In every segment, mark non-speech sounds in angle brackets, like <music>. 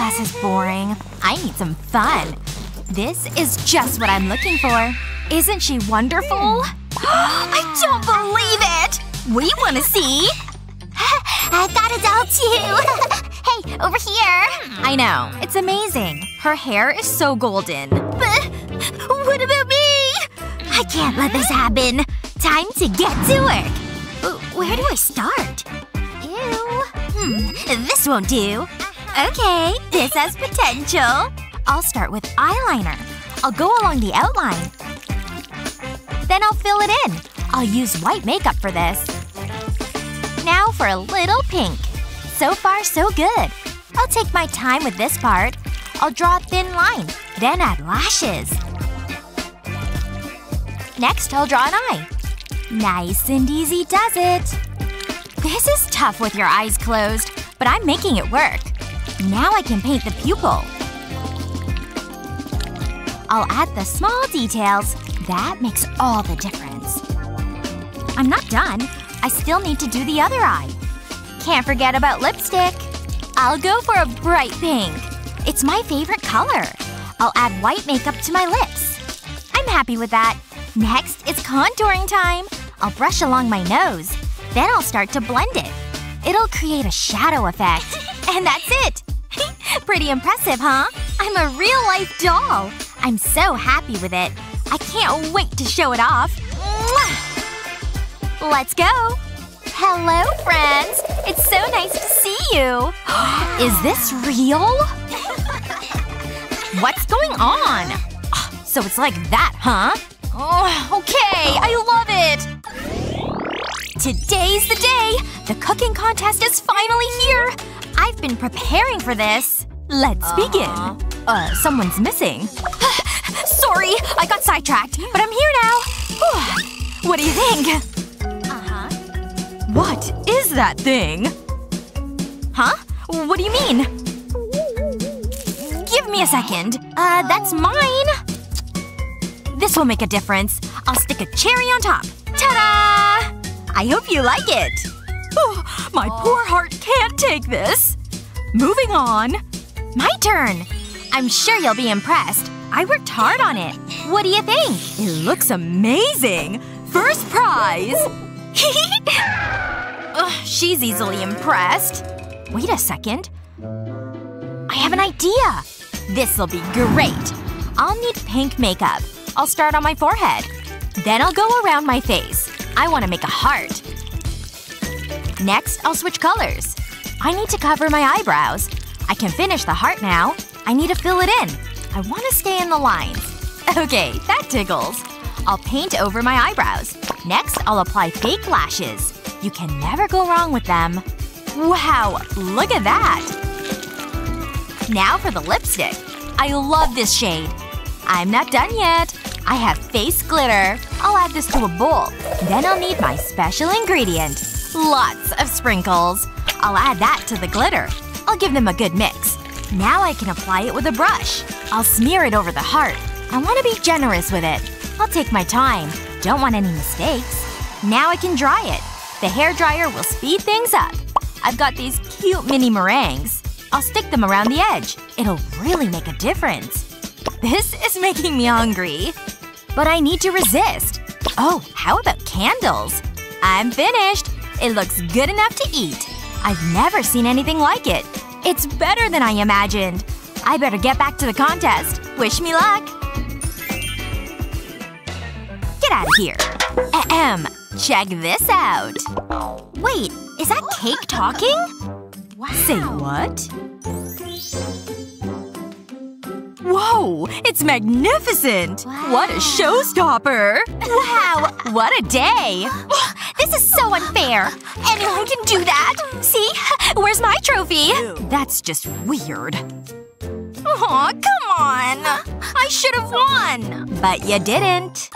class is boring. I need some fun. This is just what I'm looking for. Isn't she wonderful? <gasps> I don't believe it! We want to see! <laughs> I've got a doll too! hey, over here! I know. It's amazing. Her hair is so golden. But <laughs> what about me? I can't let this happen. Time to get to work. Where do I start? Ew. Hmm, this won't do. Okay, this has potential. I'll start with eyeliner. I'll go along the outline. Then I'll fill it in. I'll use white makeup for this. Now for a little pink. So far, so good. I'll take my time with this part. I'll draw a thin line. Then add lashes. Next, I'll draw an eye. Nice and easy does it. This is tough with your eyes closed, but I'm making it work. Now I can paint the pupil. I'll add the small details. That makes all the difference. I'm not done. I still need to do the other eye. Can't forget about lipstick. I'll go for a bright pink. It's my favorite color. I'll add white makeup to my lips. I'm happy with that. Next, it's contouring time. I'll brush along my nose. Then I'll start to blend it. It'll create a shadow effect. <laughs> and that's it! <laughs> Pretty impressive, huh? I'm a real-life doll. I'm so happy with it. I can't wait to show it off. Mwah! Let's go! Hello, friends! It's so nice to see you! <gasps> Is this real? <laughs> What's going on? <gasps> So it's like that, huh? Oh, <sighs> okay, I love it! Today's the day! The cooking contest is finally here! I've been preparing for this. Let's uh -huh. begin. Uh, someone's missing. <sighs> Sorry, I got sidetracked, but I'm here now. <sighs> what do you think? Uh-huh. What is that thing? Huh? What do you mean? Give me a second. Uh, that's mine. This will make a difference. I'll stick a cherry on top. Ta-da! I hope you like it. Oh, my poor heart can't take this. Moving on. My turn. I'm sure you'll be impressed. I worked hard on it. What do you think? It looks amazing! First prize! <laughs> Ugh, she's easily impressed. Wait a second. I have an idea! This'll be great. I'll need pink makeup. I'll start on my forehead. Then I'll go around my face. I want to make a heart. Next, I'll switch colors. I need to cover my eyebrows. I can finish the heart now. I need to fill it in. I want to stay in the lines. <laughs> Okay, that tickles. I'll paint over my eyebrows. Next, I'll apply fake lashes. You can never go wrong with them. Wow, look at that! Now for the lipstick. I love this shade. I'm not done yet. I have face glitter. I'll add this to a bowl. Then I'll need my special ingredient. Lots of sprinkles. I'll add that to the glitter. I'll give them a good mix. Now I can apply it with a brush. I'll smear it over the heart. I want to be generous with it. I'll take my time. Don't want any mistakes. Now I can dry it. The hair dryer will speed things up. I've got these cute mini meringues. I'll stick them around the edge. It'll really make a difference. This is making me hungry. But I need to resist. Oh, how about candles? I'm finished. It looks good enough to eat. I've never seen anything like it. It's better than I imagined. I better get back to the contest. Wish me luck. Get out of here. Ahem. Check this out. Wait, is that cake talking? Say what? Whoa! It's magnificent! Wow. What a showstopper! Wow! What a day! <gasps> <gasps> This is so unfair! Anyone can do that! See? Where's my trophy? That's just weird. Aw, come on! I should have won! But you didn't.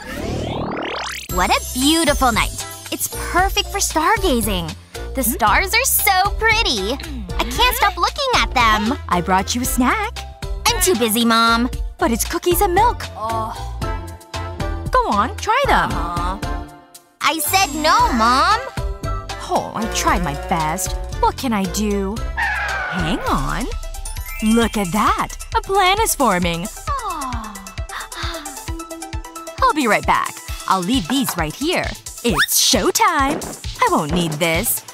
What a beautiful night. It's perfect for stargazing. The hmm? stars are so pretty. I can't stop looking at them. I brought you a snack. I'm too busy, Mom. But it's cookies and milk. Go on, try them. I said no, Mom. Oh, I tried my best. What can I do? Hang on. Look at that! A plan is forming. Ah. I'll be right back. I'll leave these right here. It's showtime! I won't need this.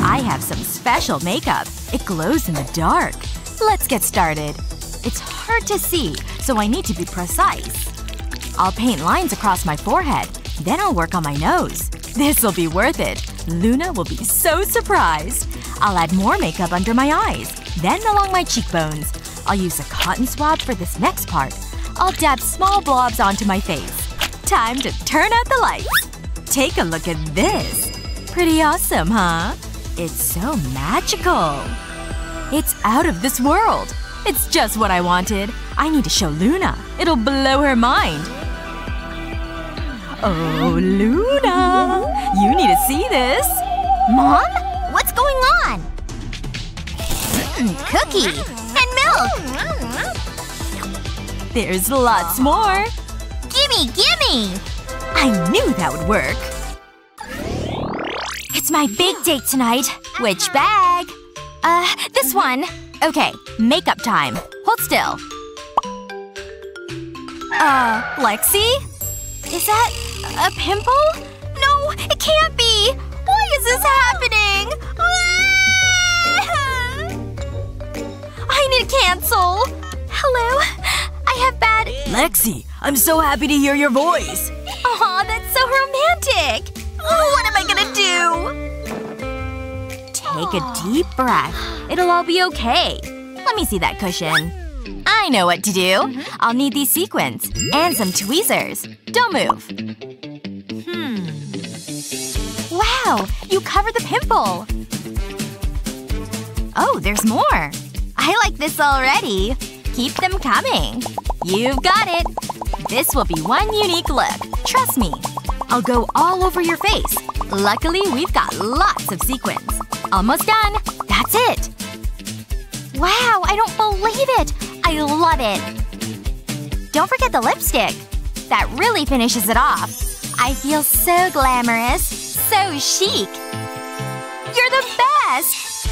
I have some special makeup. It glows in the dark. Let's get started. It's hard to see, so I need to be precise. I'll paint lines across my forehead. Then I'll work on my nose. This'll be worth it. Luna will be so surprised. I'll add more makeup under my eyes. Then along my cheekbones. I'll use a cotton swab for this next part. I'll dab small blobs onto my face. Time to turn out the lights. Take a look at this. Pretty awesome, huh? It's so magical. It's out of this world. It's just what I wanted. I need to show Luna. It'll blow her mind. Oh, Luna. You need to see this. Mom? What's going on? Mm, cookie. And milk. There's lots more. Gimme, gimme! I knew that would work. It's my big date tonight. Which bag? Uh, this one. Okay, makeup time. Hold still. Uh, Lexi? Is that a pimple? No, it can't be! Why is this happening? Ah! I need to cancel. Hello? I have bad- Lexi, I'm so happy to hear your voice. Aw, that's so romantic! What am I gonna do? Take a deep breath. It'll all be okay. Let me see that cushion. I know what to do. I'll need these sequins. And some tweezers. Don't move. Hmm. Wow! You covered the pimple! Oh, there's more. I like this already. Keep them coming. You've got it. This will be one unique look. Trust me. I'll go all over your face. Luckily, we've got lots of sequins. Almost done. That's it. Wow, I don't believe it! I love it! Don't forget the lipstick. That really finishes it off. I feel so glamorous. So chic. You're the best!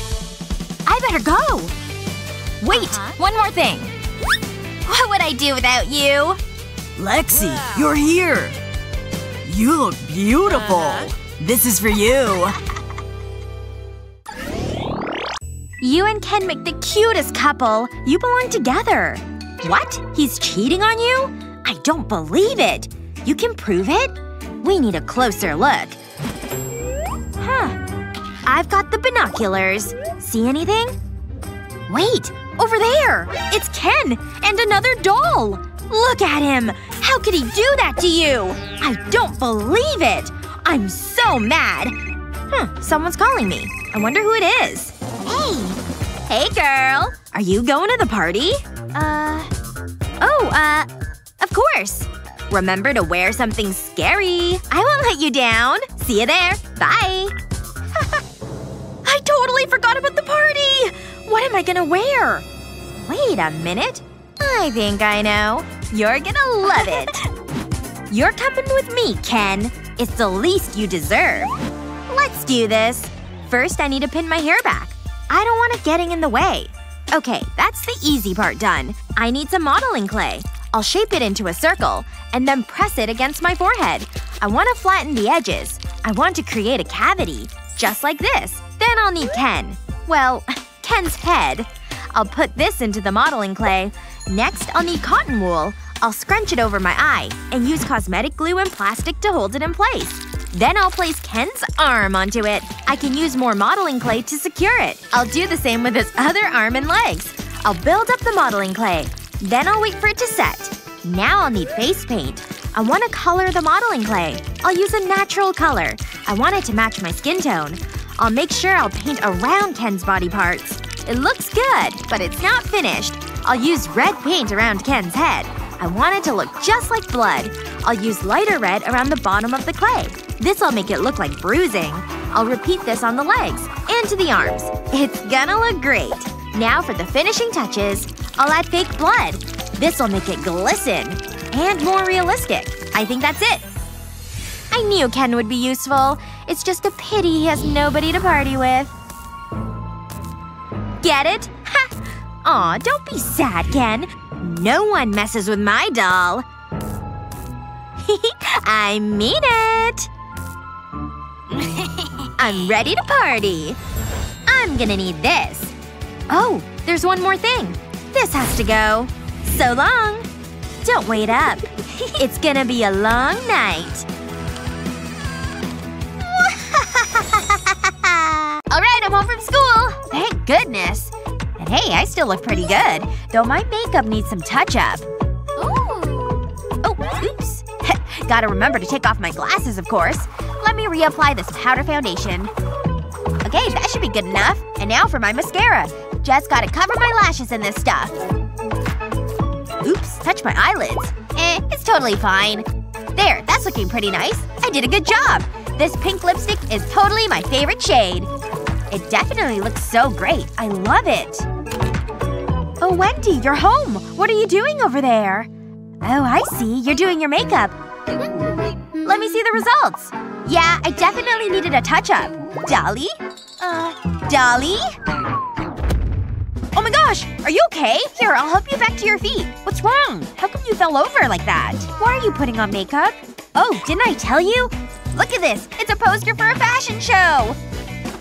I better go. Wait, uh -huh. one more thing. What would I do without you? Lexi, wow. you're here! You look beautiful! Uh -huh. This is for you. <laughs> You and Ken make the cutest couple. You belong together. What? He's cheating on you? I don't believe it. You can prove it? We need a closer look. Huh. I've got the binoculars. See anything? Wait! Over there! It's Ken! And another doll! Look at him! How could he do that to you? I don't believe it! I'm so mad! Huh, someone's calling me. I wonder who it is. Hey! Hey, girl! Are you going to the party? Uh… Oh, uh… Of course! Remember to wear something scary. I won't let you down. See you there. Bye. <laughs> I totally forgot about the party! What am I gonna wear? Wait a minute. I think I know. You're gonna love it. <laughs> You're coming with me, Ken. It's the least you deserve. Let's do this. First, I need to pin my hair back. I don't want it getting in the way. Okay, that's the easy part done. I need some modeling clay. I'll shape it into a circle, and then press it against my forehead. I want to flatten the edges. I want to create a cavity. Just like this. Then I'll need Ken. Well, <laughs> Ken's head. I'll put this into the modeling clay. Next, I'll need cotton wool. I'll scrunch it over my eye, and use cosmetic glue and plastic to hold it in place. Then I'll place Ken's arm onto it. I can use more modeling clay to secure it. I'll do the same with his other arm and legs. I'll build up the modeling clay. Then I'll wait for it to set. Now I'll need face paint. I want to color the modeling clay. I'll use a natural color. I want it to match my skin tone. I'll make sure I'll paint around Ken's body parts. It looks good, but it's not finished. I'll use red paint around Ken's head. I want it to look just like blood. I'll use lighter red around the bottom of the clay. This'll make it look like bruising. I'll repeat this on the legs. And to the arms. It's gonna look great. Now for the finishing touches. I'll add fake blood. This'll make it glisten. And more realistic. I think that's it. I knew Ken would be useful. It's just a pity he has nobody to party with. Get it? Aw, don't be sad, Ken. No one messes with my doll. <laughs> I mean it! <laughs> I'm ready to party. I'm gonna need this. Oh, there's one more thing. This has to go. So long. Don't wait up. <laughs> it's gonna be a long night. Alright, I'm home from school! Thank goodness. Hey, I still look pretty good. Though my makeup needs some touch-up. Oh, oops. <laughs> Gotta remember to take off my glasses, of course. Let me reapply this powder foundation. Okay, that should be good enough. And now for my mascara. Just gotta cover my lashes in this stuff. Oops, touch my eyelids. Eh, it's totally fine. There, that's looking pretty nice. I did a good job. This pink lipstick is totally my favorite shade. It definitely looks so great. I love it. Oh, Wendy, you're home. What are you doing over there? Oh, I see. You're doing your makeup. Let me see the results. Yeah, I definitely needed a touch-up. Dolly? Uh, Dolly? Oh my gosh! Are you okay? Here, I'll help you back to your feet. What's wrong? How come you fell over like that? Why are you putting on makeup? Oh, didn't I tell you? Look at this! It's a poster for a fashion show!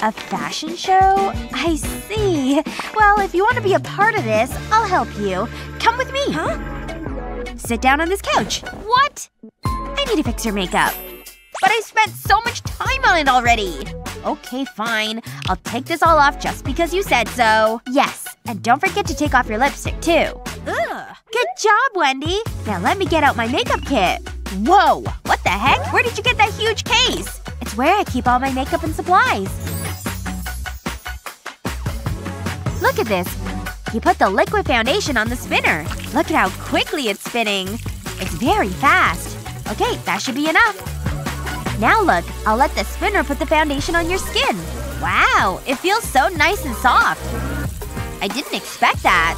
A fashion show? I see. Well, if you want to be a part of this, I'll help you. Come with me. Huh? Sit down on this couch. What? I need to fix your makeup. But I spent so much time on it already! Okay, fine. I'll take this all off just because you said so. Yes. And don't forget to take off your lipstick, too. Ugh. Good job, Wendy! Now let me get out my makeup kit. Whoa! What the heck? Where did you get that huge case? It's where I keep all my makeup and supplies. Look at this. You put the liquid foundation on the spinner. Look at how quickly it's spinning. It's very fast. Okay, that should be enough. Now look, I'll let the spinner put the foundation on your skin. Wow, it feels so nice and soft. I didn't expect that.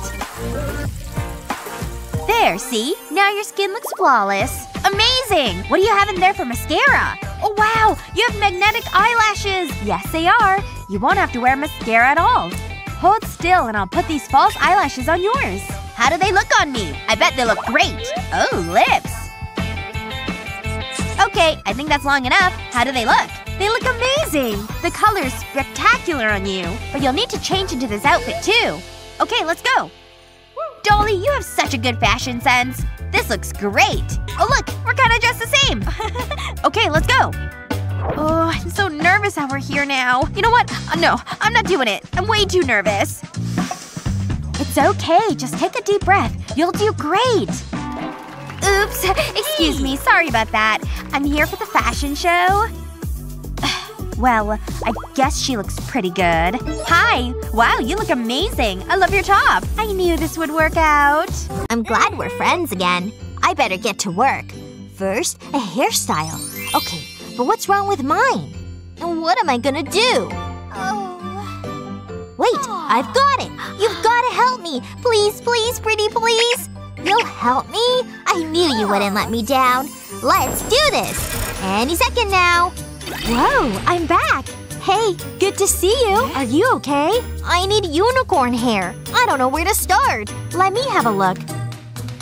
There, see? Now your skin looks flawless. Amazing! What do you have in there for mascara? Oh wow! You have magnetic eyelashes! Yes, they are. You won't have to wear mascara at all. Hold still and I'll put these false eyelashes on yours. How do they look on me? I bet they look great. Oh, lips. Okay, I think that's long enough. How do they look? They look amazing! The color's spectacular on you. But you'll need to change into this outfit, too. Okay, let's go. Dolly, you have such a good fashion sense. This looks great. Oh look, we're kinda dressed the same. <laughs> okay, let's go. Oh, I'm so nervous that we're here now. You know what? Uh, no, I'm not doing it. I'm way too nervous. It's okay. Just take a deep breath. You'll do great. Oops. Excuse me. Sorry about that. I'm here for the fashion show. <sighs> Well, I guess she looks pretty good. Hi! Wow, you look amazing! I love your top! I knew this would work out. I'm glad we're friends again. I better get to work. First, a hairstyle. Okay, but what's wrong with mine? And what am I gonna do? Oh. Wait, I've got it! You've gotta help me! Please, please, pretty please! You'll help me? I knew you wouldn't let me down. Let's do this! Any second now. Whoa, I'm back! Hey, good to see you. Are you okay? I need unicorn hair. I don't know where to start. Let me have a look.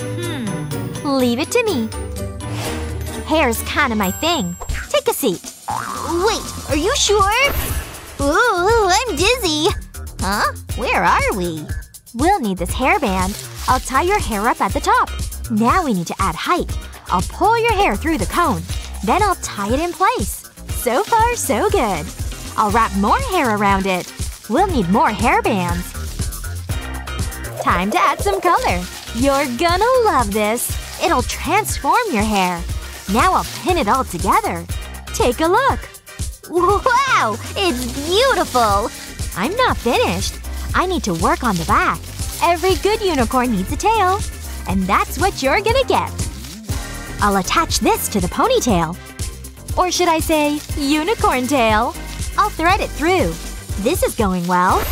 Hmm. Leave it to me. Hair's kinda my thing. Take a seat. Wait, are you sure? Ooh, I'm dizzy. Huh? Where are we? We'll need this hairband. I'll tie your hair up at the top. Now we need to add height. I'll pull your hair through the cone. Then I'll tie it in place. So far, so good. I'll wrap more hair around it. We'll need more hairbands. Time to add some color. You're gonna love this. It'll transform your hair. Now I'll pin it all together. Take a look. Wow! It's beautiful! I'm not finished. I need to work on the back. Every good unicorn needs a tail. And that's what you're gonna get. I'll attach this to the ponytail. Or should I say, unicorn tail. I'll thread it through. This is going well.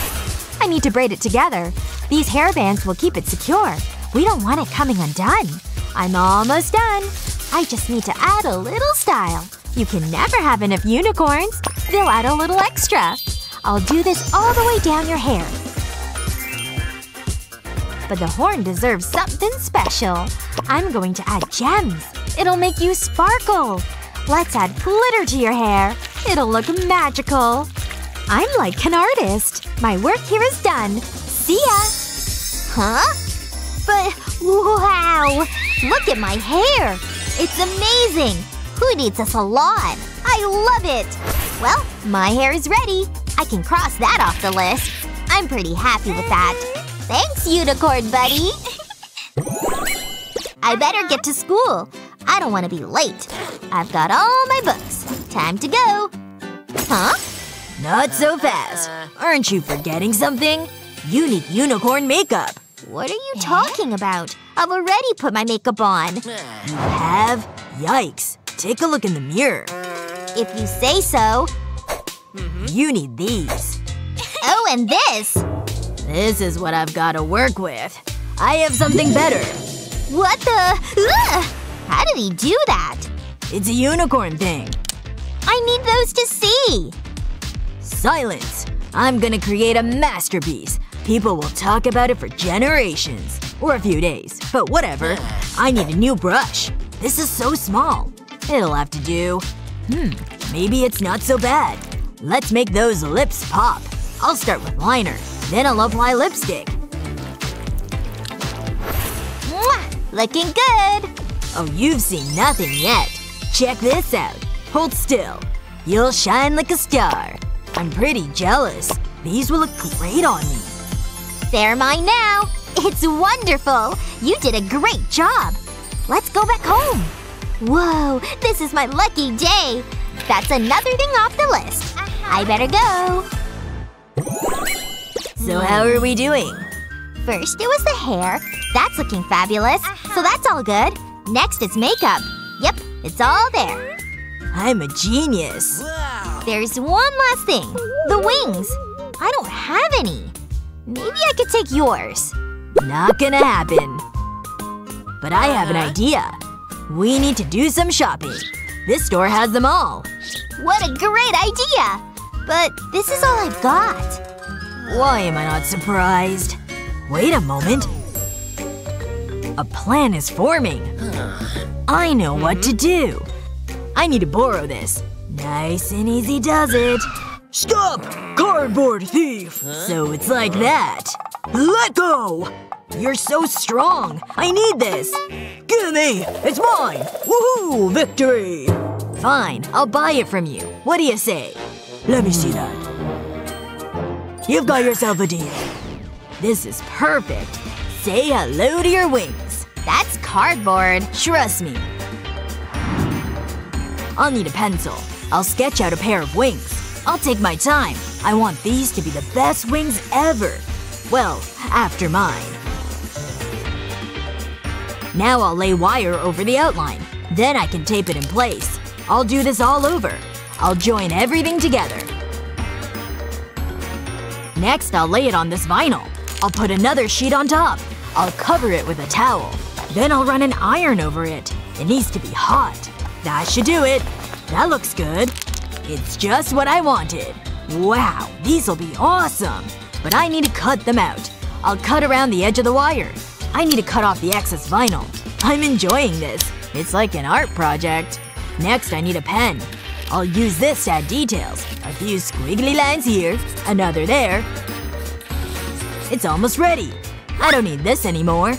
I need to braid it together. These hairbands will keep it secure. We don't want it coming undone. I'm almost done. I just need to add a little style. You can never have enough unicorns. They'll add a little extra. I'll do this all the way down your hair. But the horn deserves something special. I'm going to add gems. It'll make you sparkle. Let's add glitter to your hair. It'll look magical. I'm like an artist. My work here is done. See ya! Huh? But wow! Look at my hair! It's amazing! Who needs a salon? I love it! Well, my hair is ready. I can cross that off the list. I'm pretty happy with that. Thanks, unicorn buddy! I better get to school. I don't want to be late. I've got all my books. Time to go. Huh? Not so fast. Aren't you forgetting something? You need unicorn makeup. What are you eh? talking about? I've already put my makeup on. You have? Yikes. Take a look in the mirror. If you say so. You need these. <laughs> Oh, and this! This is what I've gotta work with. I have something better. What the? Ugh! How did he do that? It's a unicorn thing. I need those to see! Silence! I'm gonna create a masterpiece. People will talk about it for generations. Or a few days. But whatever. I need a new brush. This is so small. It'll have to do. Hmm. Maybe it's not so bad. Let's make those lips pop. I'll start with liner. Then I'll apply lipstick. Mwah! Looking good! Oh, you've seen nothing yet. Check this out. Hold still. You'll shine like a star. I'm pretty jealous. These will look great on me. They're mine now. It's wonderful. You did a great job. Let's go back home. Whoa, this is my lucky day. That's another thing off the list. Uh-huh. I better go. So how are we doing? First it was the hair. That's looking fabulous. Uh-huh. So that's all good. Next it's makeup. Yep, it's all there. I'm a genius. There's one last thing. The wings. I don't have any. Maybe I could take yours. Not gonna happen. But I have an uh-huh. idea. We need to do some shopping. This store has them all. What a great idea! But this is all I've got. Why am I not surprised? Wait a moment. A plan is forming. I know what to mm-hmm. do. I need to borrow this. Nice and easy does it. Stop! Cardboard thief! So it's like that. Let go! You're so strong. I need this. Gimme! It's mine! Woohoo! Victory! Fine. I'll buy it from you. What do you say? Let me see that. You've got yourself a deal. This is perfect. Say hello to your wings. That's cardboard. Trust me. I'll need a pencil. I'll sketch out a pair of wings. I'll take my time. I want these to be the best wings ever. Well, after mine. Now I'll lay wire over the outline. Then I can tape it in place. I'll do this all over. I'll join everything together. Next I'll lay it on this vinyl. I'll put another sheet on top. I'll cover it with a towel. Then I'll run an iron over it. It needs to be hot. That should do it. That looks good. It's just what I wanted. Wow, these'll be awesome. But I need to cut them out. I'll cut around the edge of the wire. I need to cut off the excess vinyl. I'm enjoying this. It's like an art project. Next I need a pen. I'll use this to add details. A few squiggly lines here. Another there. It's almost ready. I don't need this anymore.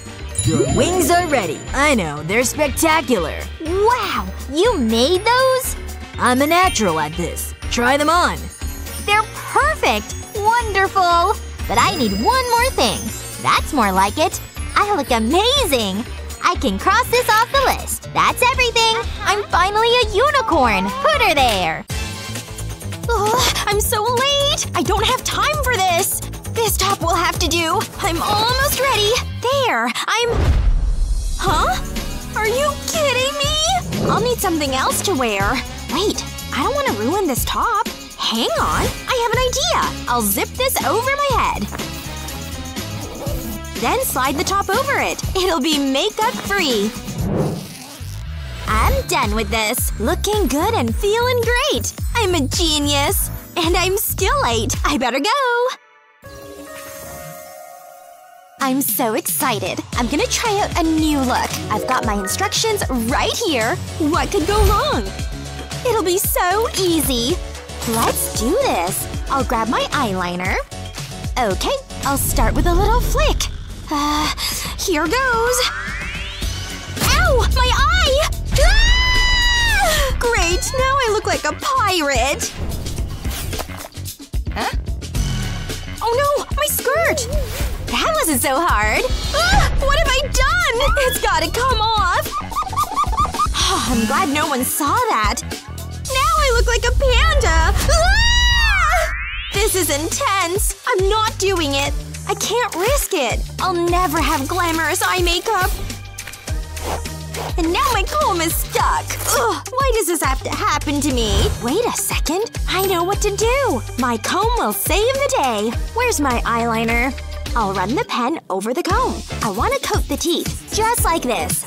Your wings are ready. I know, they're spectacular. Wow! You made those? I'm a natural at this. Try them on. They're perfect! Wonderful! But I need one more thing. That's more like it. I look amazing! I can cross this off the list. That's everything! Uh-huh. I'm finally a unicorn! Put her there! Ugh, I'm so late! I don't have time for this! This top will have to do. I'm almost ready. There! I'm… Huh? Are you kidding me? I'll need something else to wear. Wait. I don't want to ruin this top. Hang on. I have an idea. I'll zip this over my head. Then slide the top over it. It'll be makeup free. I'm done with this. Looking good and feeling great. I'm a genius. And I'm still late. I better go. I'm so excited. I'm gonna try out a new look. I've got my instructions right here. What could go wrong? It'll be so easy. Let's do this. I'll grab my eyeliner. Okay, I'll start with a little flick. Uh, here goes. Ow! My eye! Ah! Great, now I look like a pirate. Huh? Oh no! My skirt! That wasn't so hard. Ah, what have I done? It's gotta come off. I'm glad no one saw that. Now I look like a panda! Ah! This is intense. I'm not doing it. I can't risk it. I'll never have glamorous eye makeup. And now my comb is stuck. Ugh, why does this have to happen to me? Wait a second. I know what to do. My comb will save the day. Where's my eyeliner? I'll run the pen over the comb. I want to coat the teeth, just like this.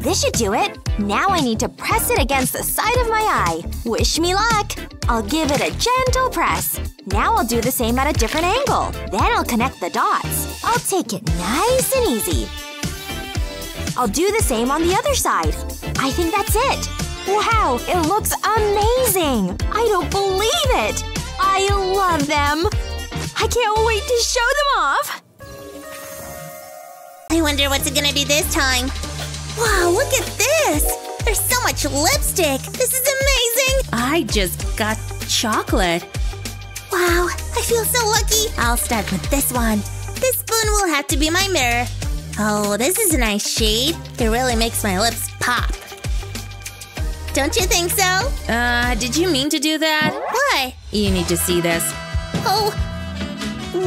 This should do it. Now I need to press it against the side of my eye. Wish me luck! I'll give it a gentle press. Now I'll do the same at a different angle. Then I'll connect the dots. I'll take it nice and easy. I'll do the same on the other side. I think that's it. Wow, it looks amazing! I don't believe it! I love them! I can't wait to show them off! I wonder what's it gonna be this time. Wow, look at this! There's so much lipstick! This is amazing! I just got chocolate. Wow, I feel so lucky! I'll start with this one. This spoon will have to be my mirror. Oh, this is a nice shade. It really makes my lips pop. Don't you think so? Uh, did you mean to do that? Why? You need to see this. Oh,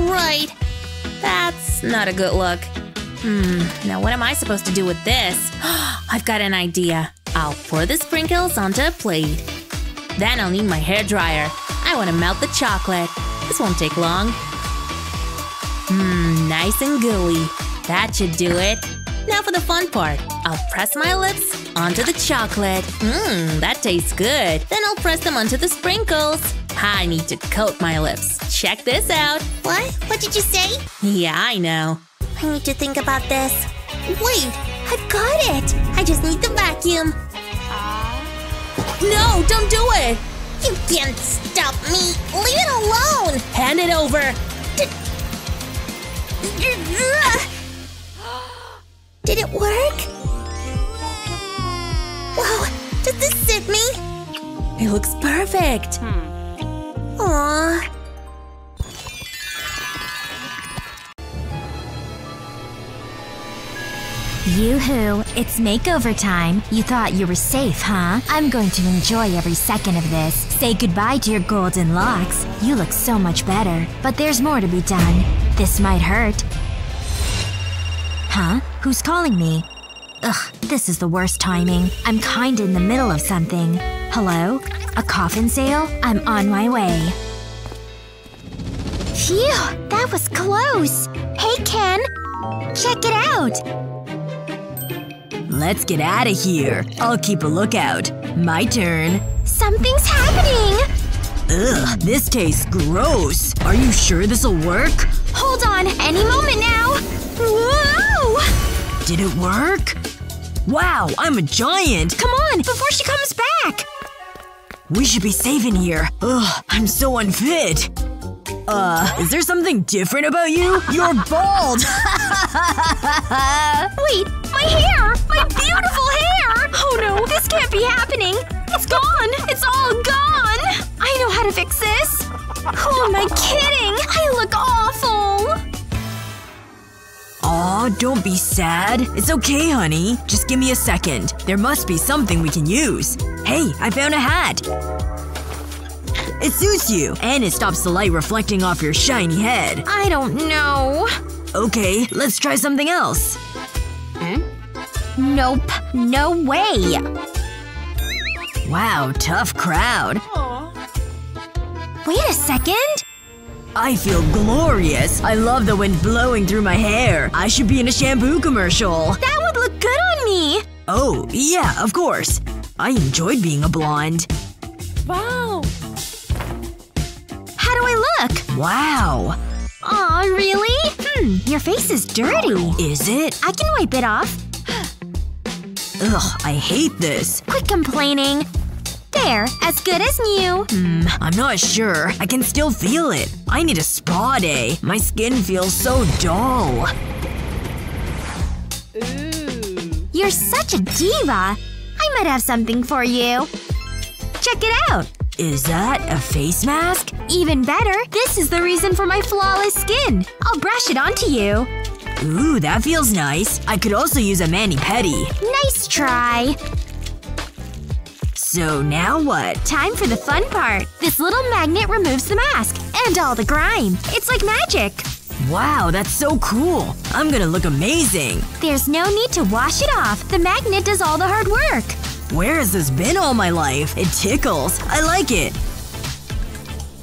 right. That's not a good look. Hmm, now what am I supposed to do with this? <gasps> I've got an idea. I'll pour the sprinkles onto a plate. Then I'll need my hair dryer. I want to melt the chocolate. This won't take long. Mmm, nice and gooey. That should do it. Now for the fun part. I'll press my lips onto the chocolate. Mmm, that tastes good. Then I'll press them onto the sprinkles. I need to coat my lips. Check this out. What? What did you say? Yeah, I know. I need to think about this. Wait, I've got it! I just need the vacuum. No, don't do it! You can't stop me! Leave it alone! Hand it over! <gasps> Did it work? Wow, does this suit me? It looks perfect! Hmm. Aww. Yoo-hoo, it's makeover time. You thought you were safe, huh? I'm going to enjoy every second of this. Say goodbye to your golden locks. You look so much better. But there's more to be done. This might hurt. Huh? Who's calling me? Ugh, this is the worst timing. I'm kinda in the middle of something. Hello? A coffin sale? I'm on my way. Phew, that was close. Hey, Ken. Check it out. Let's get out of here. I'll keep a lookout. My turn. Something's happening! Ugh, this tastes gross. Are you sure this'll work? Hold on, any moment now! Whoa! Did it work? Wow, I'm a giant! Come on, before she comes back! We should be safe in here. Ugh, I'm so unfit. Uh, is there something different about you? You're bald! <laughs> Wait, my hair! My beautiful hair! Oh no, this can't be happening! It's gone! It's all gone! I know how to fix this! Who am I kidding? I look awful! Aw, don't be sad. It's okay, honey. Just give me a second. There must be something we can use. Hey, I found a hat! It suits you, and it stops the light reflecting off your shiny head. I don't know. Okay, let's try something else. Nope. No way. Wow, tough crowd. Wait a second. I feel glorious. I love the wind blowing through my hair. I should be in a shampoo commercial. That would look good on me. Oh, yeah, of course. I enjoyed being a blonde. Wow! How do I look? Wow. Aw, really? Hmm, your face is dirty. Is it? I can wipe it off. Ugh, I hate this. Quit complaining. There, as good as new. Hmm, I'm not sure. I can still feel it. I need a spa day. My skin feels so dull. Ooh. You're such a diva. I might have something for you. Check it out. Is that a face mask? Even better, this is the reason for my flawless skin. I'll brush it onto you. Ooh, that feels nice. I could also use a mani-pedi. Nice try. So now what? Time for the fun part. This little magnet removes the mask. And all the grime. It's like magic. Wow, that's so cool. I'm gonna look amazing. There's no need to wash it off. The magnet does all the hard work. Where has this been all my life? It tickles. I like it.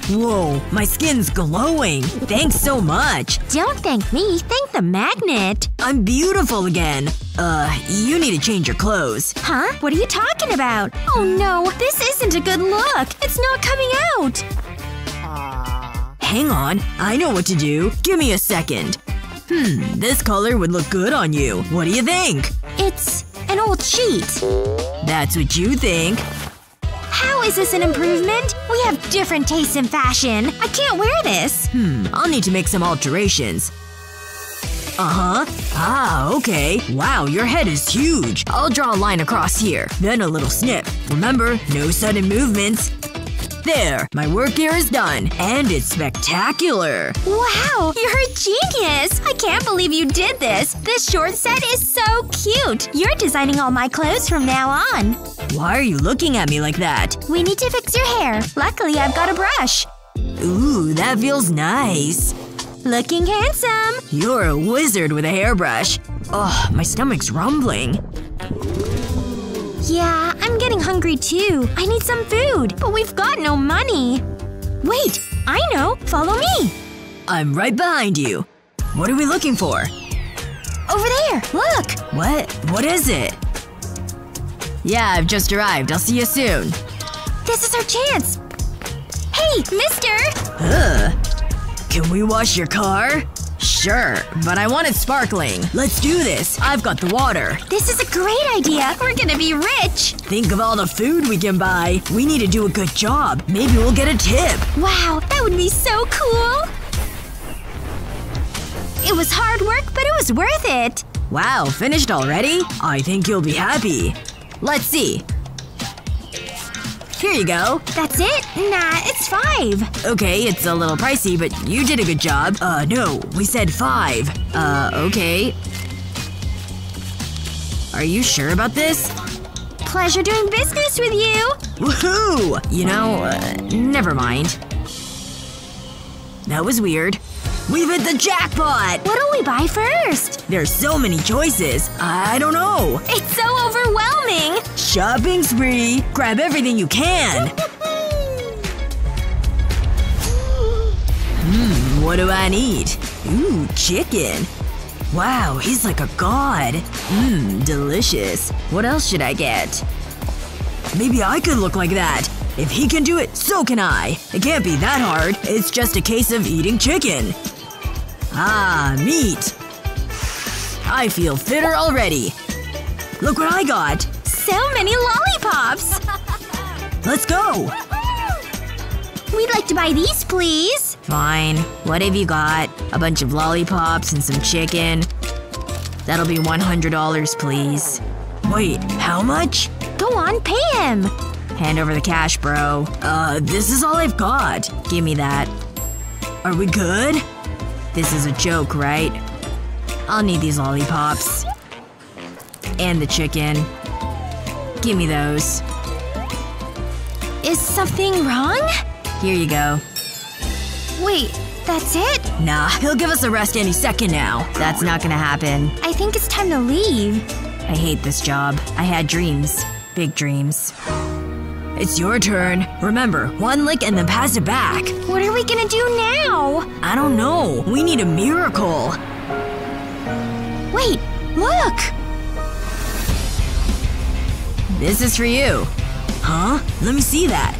Whoa, my skin's glowing. Thanks so much. Don't thank me. Thank the magnet. I'm beautiful again. Uh, you need to change your clothes. Huh? What are you talking about? Oh no, this isn't a good look. It's not coming out. Hang on. I know what to do. Give me a second. Hmm, this color would look good on you. What do you think? It's an old sheet. That's what you think. How is this an improvement? We have different tastes in fashion. I can't wear this. Hmm, I'll need to make some alterations. Uh-huh. Ah, okay. Wow, your head is huge. I'll draw a line across here. Then a little snip. Remember, no sudden movements. There. My work here is done. And it's spectacular. Wow, you're a genius! I can't believe you did this. This short set is so cute. You're designing all my clothes from now on. Why are you looking at me like that? We need to fix your hair. Luckily, I've got a brush. Ooh, that feels nice. Looking handsome. You're a wizard with a hairbrush. Ugh, my stomach's rumbling. Yeah, I'm getting hungry too. I need some food, but we've got no money. Wait, I know. Follow me. I'm right behind you. What are we looking for? Over there. Look. What? What is it? Yeah, I've just arrived. I'll see you soon. This is our chance. Hey, mister! Ugh. Can we wash your car? Sure, but I want it sparkling. Let's do this. I've got the water. This is a great idea. We're gonna be rich. Think of all the food we can buy. We need to do a good job. Maybe we'll get a tip. Wow, that would be so cool. It was hard work, but it was worth it. Wow, finished already? I think you'll be happy. Let's see. Here you go. That's it? Nah, it's five. Okay, it's a little pricey, but you did a good job. Uh, no. We said five. Uh, okay. Are you sure about this? Pleasure doing business with you. Woohoo! You know, uh, never mind. That was weird. We've hit the jackpot! What'll we buy first? There's so many choices. I don't know. It's so overwhelming. Shopping spree. Grab everything you can. <laughs> Hmm, what do I need? Ooh, chicken. Wow, he's like a god. Mmm, delicious. What else should I get? Maybe I could look like that. If he can do it, so can I. It can't be that hard. It's just a case of eating chicken. Ah, meat. I feel fitter already. Look what I got. So many lollipops. <laughs> Let's go. We'd like to buy these, please. Fine. What have you got? A bunch of lollipops and some chicken. That'll be $100, please. Wait, how much? Go on, pay him. Hand over the cash, bro. Uh, this is all I've got. Give me that. Are we good? This is a joke, right? I'll need these lollipops. And the chicken. Give me those. Is something wrong? Here you go. Wait, that's it? Nah, he'll give us a rest any second now. That's not gonna happen. I think it's time to leave. I hate this job. I had dreams. Big dreams. It's your turn. Remember, one lick and then pass it back. What are we gonna do now? I don't know. We need a miracle. Wait, look! This is for you. Huh? Let me see that.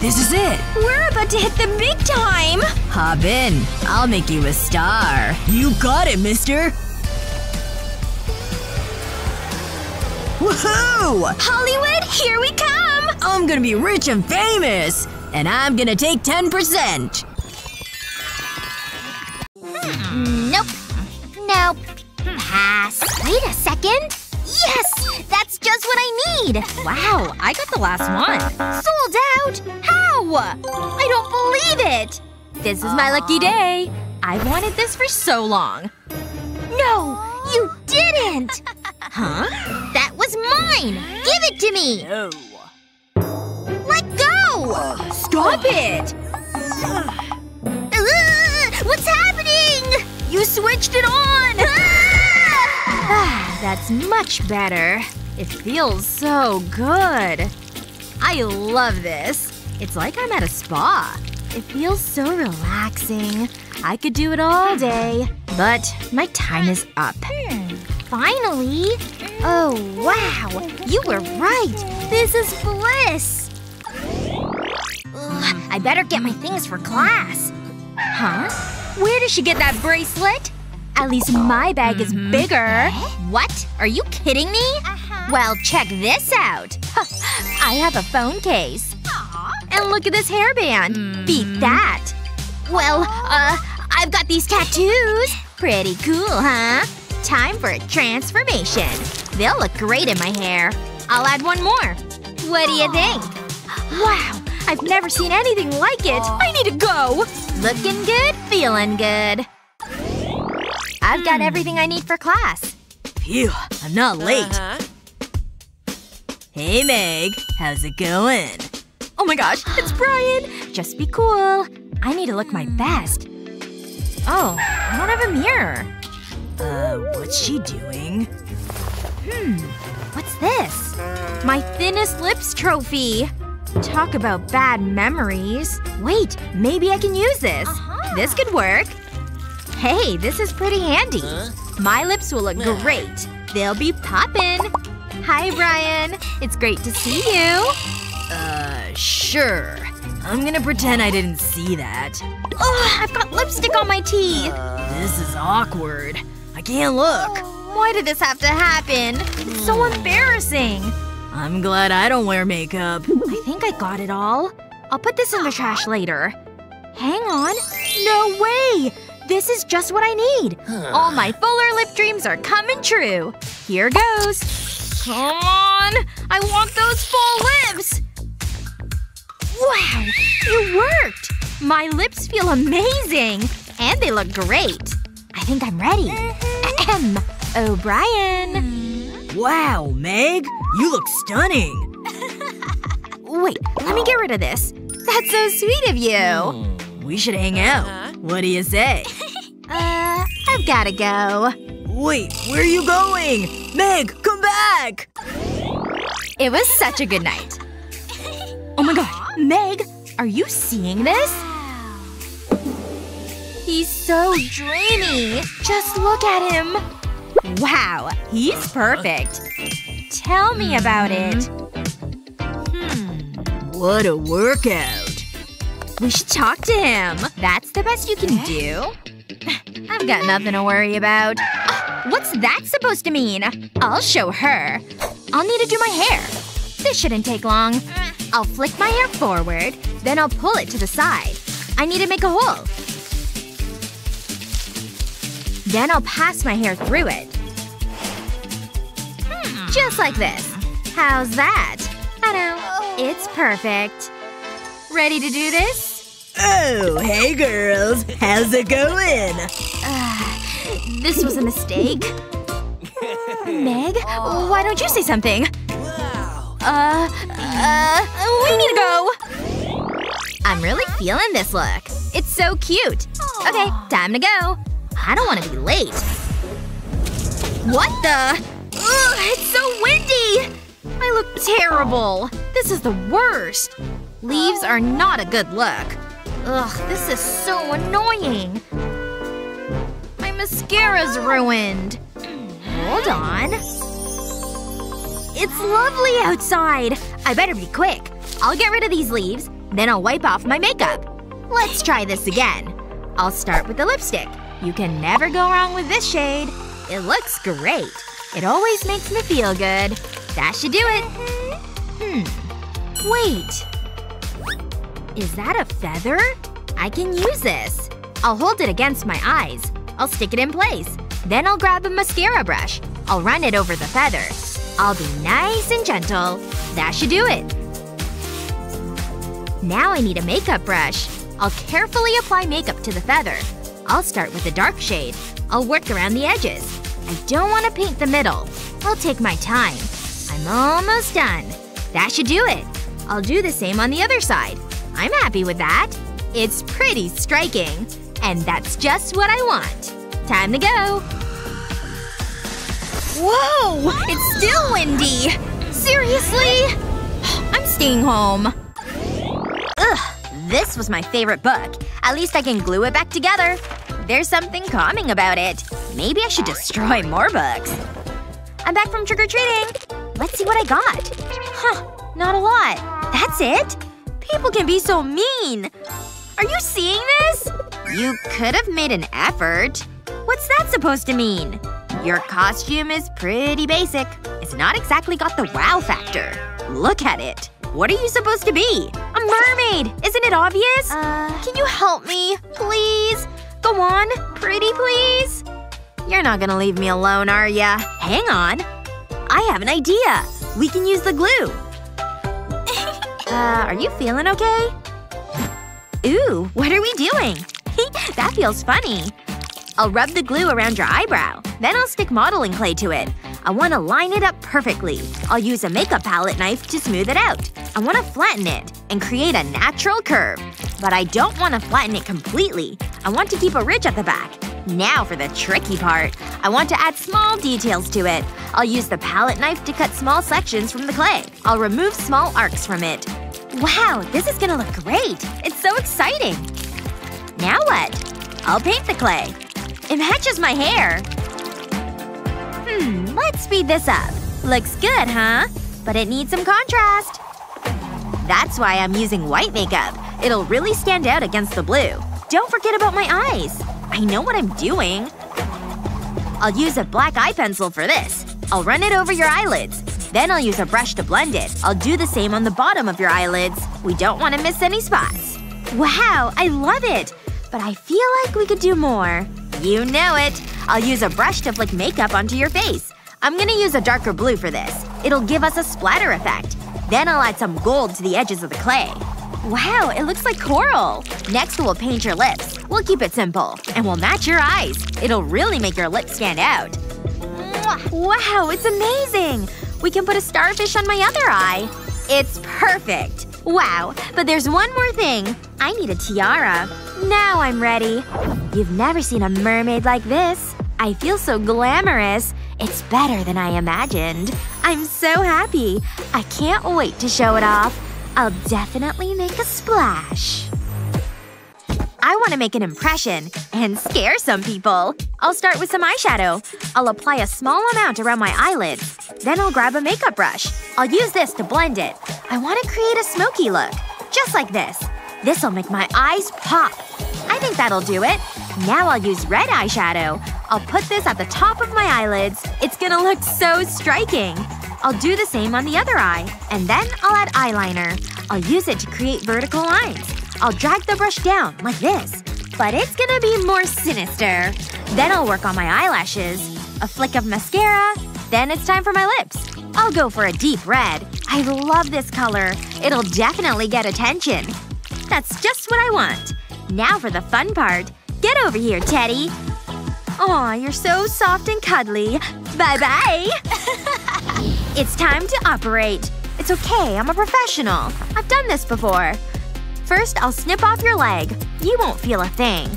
This is it. We're about to hit the big time! Hop in. I'll make you a star. You got it, mister! Woohoo! Hollywood, here we come! I'm gonna be rich and famous! And I'm gonna take 10%! Hmm, nope. Nope. Pass. Wait a second. Yes! That's just what I need! Wow, I got the last one. Sold out? How? I don't believe it! This is my lucky day. I've wanted this for so long. No! You didn't! <laughs> Huh? That was mine! Give it to me! No. Let go! Stop it! Ugh, what's happening? You switched it on! Ah, That's much better. It feels so good. I love this. It's like I'm at a spa. It feels so relaxing. I could do it all day. But my time is up. Finally. Oh, wow. You were right. This is bliss. Ugh, I better get my things for class. Huh? Where did she get that bracelet? At least my bag is mm-hmm. bigger. What? Are you kidding me? Uh-huh. Well, check this out. <laughs> I have a phone case. And look at this hairband. Beat mm-hmm. that. Well, uh, I've got these tattoos. Pretty cool, huh? Time for a transformation. They'll look great in my hair. I'll add one more. What do you think? Wow, I've never seen anything like it. I need to go. Looking good, feeling good. I've got hmm. everything I need for class. Phew, I'm not late. Uh-huh. Hey, Meg. How's it going? Oh my gosh, it's <gasps> Brian! Just be cool. I need to look my best. Oh, I don't have a mirror. Uh, what's she doing? Hmm, what's this? My thinnest lips trophy. Talk about bad memories. Wait, maybe I can use this. This could work. Hey, this is pretty handy. My lips will look great. They'll be poppin'. Hi, Brian. It's great to see you. Uh, sure. I'm gonna pretend I didn't see that. Oh, I've got lipstick on my teeth. This is awkward. Can't look. Why did this have to happen? It's so embarrassing. I'm glad I don't wear makeup. I think I got it all. I'll put this in the trash later. Hang on. No way! This is just what I need. All my fuller lip dreams are coming true. Here goes. Come on! I want those full lips! Wow! You worked! My lips feel amazing! And they look great. I think I'm ready. Ahem. O'Brien. Wow, Meg! You look stunning! Wait, let me get rid of this. That's so sweet of you. We should hang out. What do you say? <laughs> Uh, I've gotta go. Wait, where are you going? Meg, come back! It was such a good night. Oh my god, Meg, are you seeing this? He's so dreamy. Just look at him. Wow, he's perfect. Tell me about it. Hmm. What a workout. We should talk to him. That's the best you can do. I've got nothing to worry about. <gasps> What's that supposed to mean? I'll show her. I'll need to do my hair. This shouldn't take long. I'll flick my hair forward, then I'll pull it to the side. I need to make a hole. Then I'll pass my hair through it. Just like this. How's that? I know. It's perfect. Ready to do this? Oh, hey girls. How's it going? This was a mistake. <laughs> Meg, why don't you say something? Uh, uh, we need to go. I'm really feeling this look. It's so cute. Okay, time to go. I don't want to be late. What the? Ugh, it's so windy! I look terrible. This is the worst. Leaves are not a good look. Ugh, this is so annoying. My mascara's ruined. Hold on. It's lovely outside. I better be quick. I'll get rid of these leaves. Then I'll wipe off my makeup. Let's try this again. I'll start with the lipstick. You can never go wrong with this shade. It looks great. It always makes me feel good. That should do it. Hmm. Wait. Is that a feather? I can use this. I'll hold it against my eyes. I'll stick it in place. Then I'll grab a mascara brush. I'll run it over the feather. I'll be nice and gentle. That should do it. Now I need a makeup brush. I'll carefully apply makeup to the feather. I'll start with a dark shade. I'll work around the edges. I don't want to paint the middle. I'll take my time. I'm almost done. That should do it. I'll do the same on the other side. I'm happy with that. It's pretty striking. And that's just what I want. Time to go. Whoa! It's still windy! Seriously? <gasps> I'm staying home. Ugh. This was my favorite book. At least I can glue it back together. There's something calming about it. Maybe I should destroy more books. I'm back from trick-or-treating. Let's see what I got. Huh. Not a lot. That's it? People can be so mean. Are you seeing this? You could have made an effort. What's that supposed to mean? Your costume is pretty basic. It's not exactly got the wow factor. Look at it. What are you supposed to be? A mermaid! Isn't it obvious? Uh. Can you help me? Please? Go on. Pretty please? You're not gonna leave me alone, are ya? Hang on. I have an idea. We can use the glue. <laughs> uh, are you feeling okay? Ooh, what are we doing? <laughs> that feels funny. I'll rub the glue around your eyebrow. Then I'll stick modeling clay to it. I want to line it up perfectly. I'll use a makeup palette knife to smooth it out. I want to flatten it and create a natural curve. But I don't want to flatten it completely. I want to keep a ridge at the back. Now for the tricky part. I want to add small details to it. I'll use the palette knife to cut small sections from the clay. I'll remove small arcs from it. Wow, this is gonna look great! It's so exciting! Now what? I'll paint the clay. It matches my hair. Hmm, let's speed this up. Looks good, huh? But it needs some contrast. That's why I'm using white makeup. It'll really stand out against the blue. Don't forget about my eyes. I know what I'm doing. I'll use a black eye pencil for this. I'll run it over your eyelids. Then I'll use a brush to blend it. I'll do the same on the bottom of your eyelids. We don't want to miss any spots. Wow, I love it! But I feel like we could do more. You know it. I'll use a brush to flick makeup onto your face. I'm gonna use a darker blue for this. It'll give us a splatter effect. Then I'll add some gold to the edges of the clay. Wow, it looks like coral! Next we'll paint your lips. We'll keep it simple. And we'll match your eyes. It'll really make your lips stand out. Wow, it's amazing! We can put a starfish on my other eye. It's perfect. Wow. But there's one more thing. I need a tiara. Now I'm ready. You've never seen a mermaid like this. I feel so glamorous. It's better than I imagined. I'm so happy. I can't wait to show it off. I'll definitely make a splash. I want to make an impression and scare some people. I'll start with some eyeshadow. I'll apply a small amount around my eyelids. Then I'll grab a makeup brush. I'll use this to blend it. I want to create a smoky look. Just like this. This'll make my eyes pop. I think that'll do it. Now I'll use red eyeshadow. I'll put this at the top of my eyelids. It's gonna look so striking. I'll do the same on the other eye. And then I'll add eyeliner. I'll use it to create vertical lines. I'll drag the brush down, like this. But it's gonna be more sinister. Then I'll work on my eyelashes. A flick of mascara. Then it's time for my lips. I'll go for a deep red. I love this color. It'll definitely get attention. That's just what I want. Now for the fun part. Get over here, Teddy. Aw, you're so soft and cuddly. Bye-bye! <laughs> it's time to operate. It's okay, I'm a professional. I've done this before. First, I'll snip off your leg. You won't feel a thing.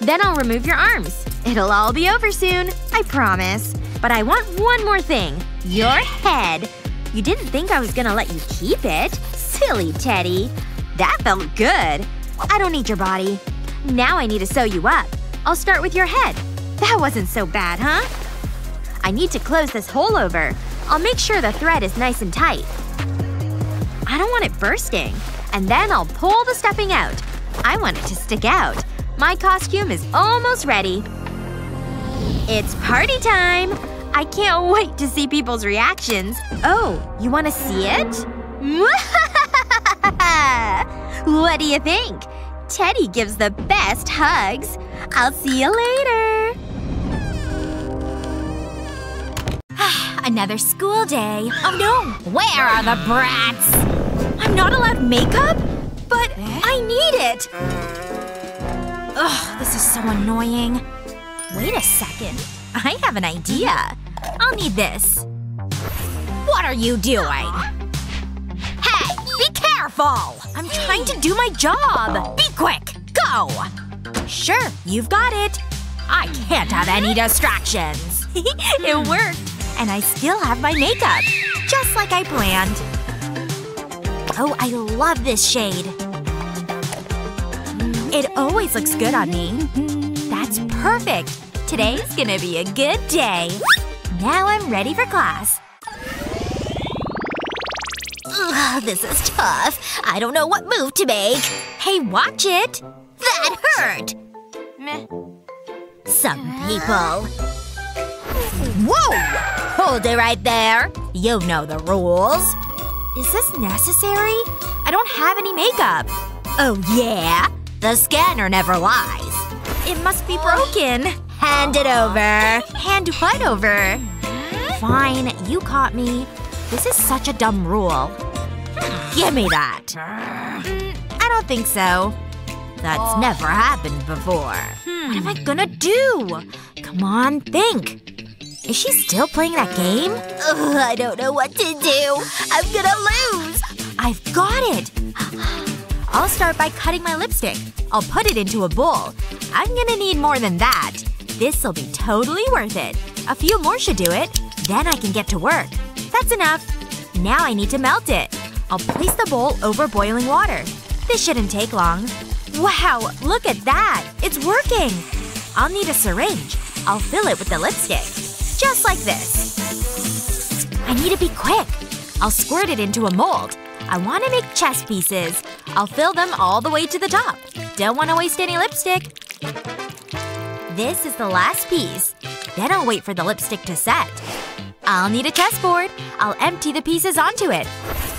Then I'll remove your arms. It'll all be over soon. I promise. But I want one more thing. Your head. You didn't think I was gonna let you keep it. Silly Teddy. That felt good. I don't need your body. Now I need to sew you up. I'll start with your head. That wasn't so bad, huh? I need to close this hole over. I'll make sure the thread is nice and tight. I don't want it bursting. And then I'll pull the stuffing out. I want it to stick out. My costume is almost ready. It's party time! I can't <laughs> wait to see people's reactions. Oh, you want to see it? <laughs> <laughs> what do you think? Teddy gives the best hugs. I'll see you later. <sighs> Another school day. Oh no! Where are the brats? I'm not allowed makeup? But eh? I need it! Ugh, this is so annoying. Wait a second. I have an idea. I'll need this. What are you doing? Careful! I'm trying to do my job! Be quick! Go! Sure, you've got it. I can't have any distractions. <laughs> it worked. And I still have my makeup. Just like I planned. Oh, I love this shade. It always looks good on me. That's perfect. Today's gonna be a good day. Now I'm ready for class. Ugh, this is tough. I don't know what move to make. Hey, watch it! That hurt! Meh. Some people. Whoa! Hold it right there. You know the rules. Is this necessary? I don't have any makeup. Oh yeah? The scanner never lies. It must be broken. Hand it over. Hand what over? Fine, you caught me. This is such a dumb rule. Give me that. Mm, I don't think so. That's never happened before. What am I gonna do? Come on, think. Is she still playing that game? Ugh, I don't know what to do. I'm gonna lose. I've got it. I'll start by cutting my lipstick. I'll put it into a bowl. I'm gonna need more than that. This'll be totally worth it. A few more should do it. Then I can get to work. That's enough. Now I need to melt it. I'll place the bowl over boiling water. This shouldn't take long. Wow, look at that! It's working! I'll need a syringe. I'll fill it with the lipstick. Just like this. I need to be quick. I'll squirt it into a mold. I want to make chess pieces. I'll fill them all the way to the top. Don't want to waste any lipstick. This is the last piece. Then I'll wait for the lipstick to set. I'll need a chessboard. I'll empty the pieces onto it.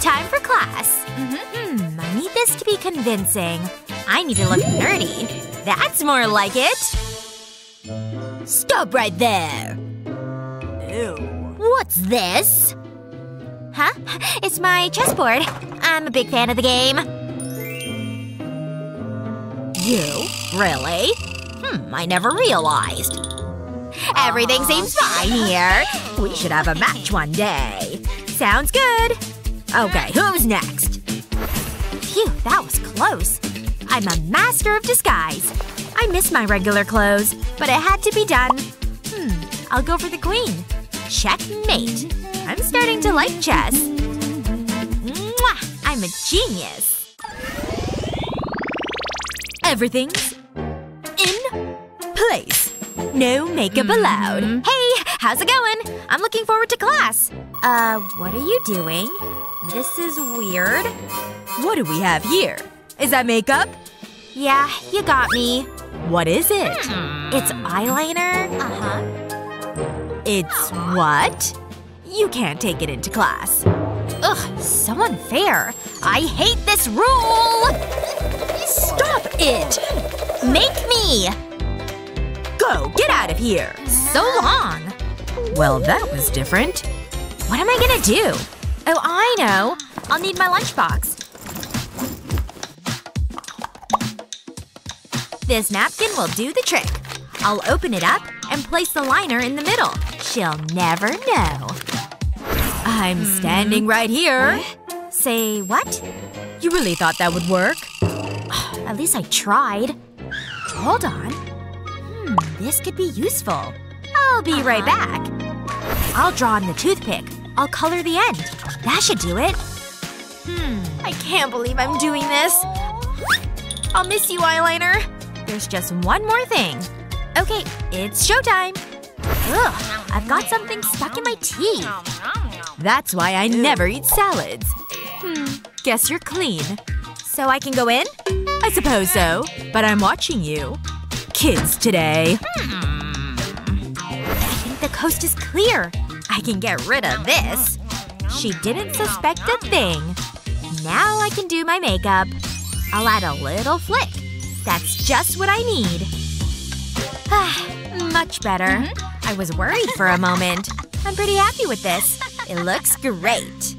Time for class. Hmm, I need this to be convincing. I need to look nerdy. That's more like it. Stop right there. Ew. What's this? Huh? It's my chessboard. I'm a big fan of the game. You? Really? Hmm, I never realized. Everything seems fine here. We should have a match one day. Sounds good. Okay, who's next? Phew, that was close. I'm a master of disguise. I miss my regular clothes, but it had to be done. Hmm, I'll go for the queen. Checkmate. I'm starting to like chess. Mwah! I'm a genius. Everything's. No makeup allowed. Hey, how's it going? I'm looking forward to class. Uh, what are you doing? This is weird. What do we have here? Is that makeup? Yeah, you got me. What is it? It's eyeliner? Uh-huh. It's what? You can't take it into class. Ugh, so unfair. I hate this rule! Stop it! Make me! Go, get out of here! So long! Well, that was different. What am I gonna do? Oh, I know. I'll need my lunchbox. This napkin will do the trick. I'll open it up and place the liner in the middle. She'll never know. I'm hmm. standing right here. Say what? You really thought that would work? <sighs> At least I tried. Hold on. Hmm, this could be useful. I'll be right back. I'll draw on the toothpick. I'll color the end. That should do it. Hmm. I can't believe I'm doing this. I'll miss you, eyeliner. There's just one more thing. Okay, it's showtime. Ugh, I've got something stuck in my teeth. That's why I never eat salads. Hmm, Guess you're clean. So I can go in? I suppose so. But I'm watching you. Kids today. Hmm. I think the coast is clear. I can get rid of this. She didn't suspect a thing. Now I can do my makeup. I'll add a little flick. That's just what I need. <sighs> Much better. Mm-hmm. I was worried for a moment. I'm pretty happy with this. It looks great.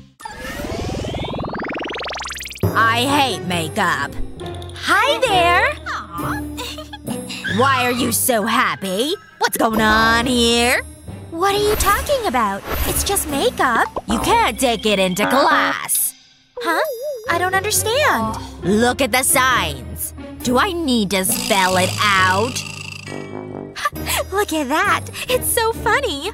I hate makeup. Hi there! Why are you so happy? What's going on here? What are you talking about? It's just makeup. You can't take it into class. Huh? I don't understand. Look at the signs. Do I need to spell it out? <laughs> Look at that. It's so funny.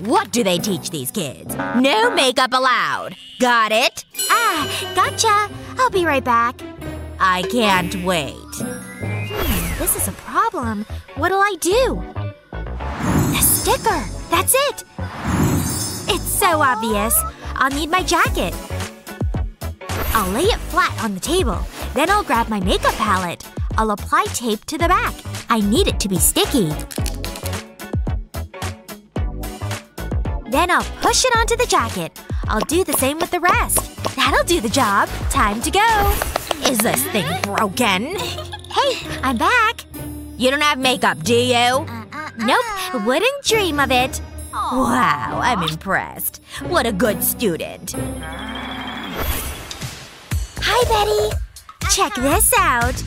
What do they teach these kids? No makeup allowed. Got it? Ah, gotcha. I'll be right back. I can't wait. Hmm, this is a problem. What'll I do? The sticker! That's it! It's so obvious. I'll need my jacket. I'll lay it flat on the table. Then I'll grab my makeup palette. I'll apply tape to the back. I need it to be sticky. Then I'll push it onto the jacket. I'll do the same with the rest. That'll do the job. Time to go. Is this thing broken? <laughs> hey, I'm back. You don't have makeup, do you? Uh, uh, nope. Wouldn't dream of it. Wow, I'm impressed. What a good student. Hi, Betty. Check this out.